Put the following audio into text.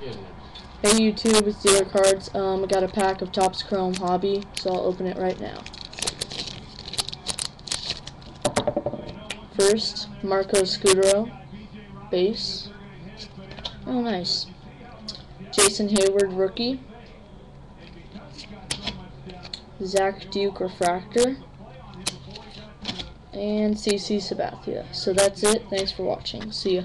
goodness. Hey YouTube, it's Dealer Cards. Um, I got a pack of Topps Chrome Hobby, so I'll open it right now. First, Marco Scutaro, base. Oh, nice. Jason Heyward, rookie. Zach Duke, refractor. And CC Sabathia. So that's it. Thanks for watching. See ya.